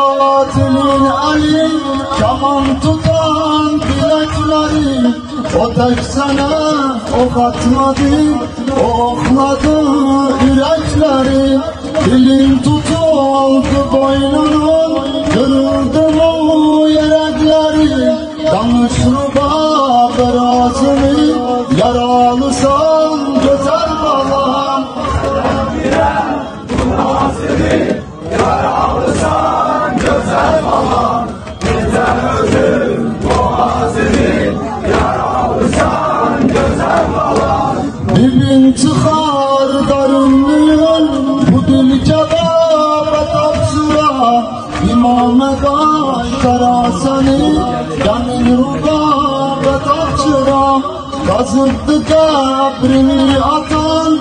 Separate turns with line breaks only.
katilin eli Kaman tutan bilekleri O tek sana ok atmadı O okladı yürekleri. Dilin tutuldu boynunun Kırıldı mu yürekleri Danışma ağzını Yaralısan Dibin çıkar darınlığın Bu dil kebaba tapsıra İmame kara seni Yanın rubaba tapçıra Kazıttı kabrini atan